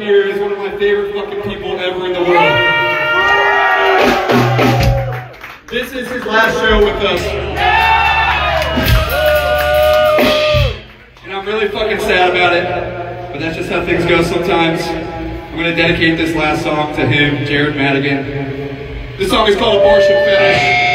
here is one of my favorite fucking people ever in the world. This is his last show with us. And I'm really fucking sad about it, but that's just how things go sometimes. I'm gonna dedicate this last song to him, Jared Madigan. This song is called Abortion Fetish.